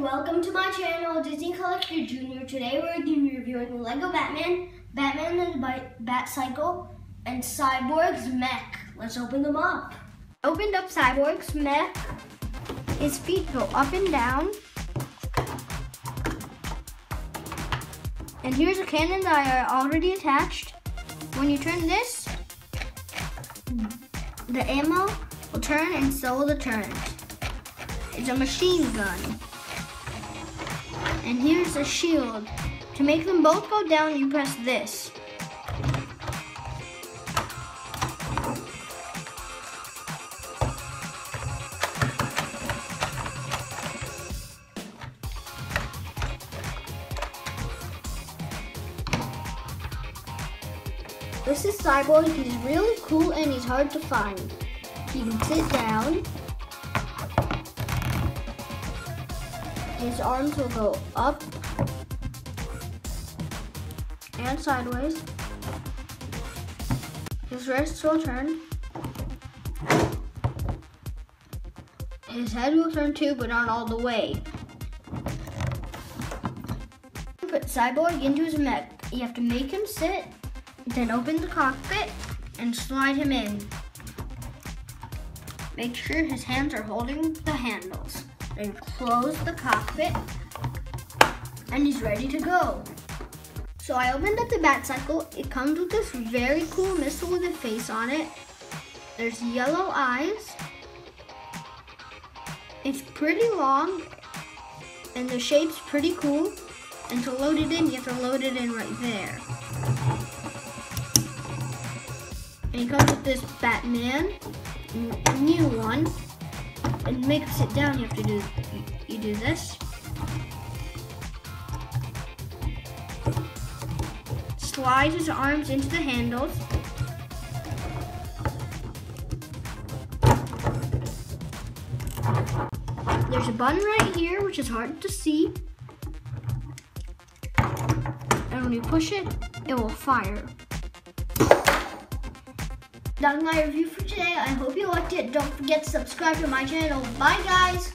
welcome to my channel, Disney Collector Junior. Today we're going to be reviewing the Lego Batman, Batman and the and Cyborg's mech. Let's open them up. Opened up Cyborg's mech. His feet go up and down. And here's a cannon that I already attached. When you turn this, the ammo will turn and so will the turns. It's a machine gun. And here's a shield. To make them both go down, you press this. This is Cyborg. He's really cool and he's hard to find. He can sit down His arms will go up and sideways. His wrists will turn. His head will turn too, but not all the way. Put Cyborg into his mech. You have to make him sit, then open the cockpit and slide him in. Make sure his hands are holding the handles and close the cockpit and he's ready to go. So I opened up the Bat Cycle. It comes with this very cool missile with a face on it. There's yellow eyes. It's pretty long and the shape's pretty cool. And to load it in, you have to load it in right there. And it comes with this Batman, new one make him sit down, you have to do, you do this. Slide his arms into the handles. There's a button right here, which is hard to see. And when you push it, it will fire. That's my review for today. I hope you liked it. Don't forget to subscribe to my channel. Bye, guys.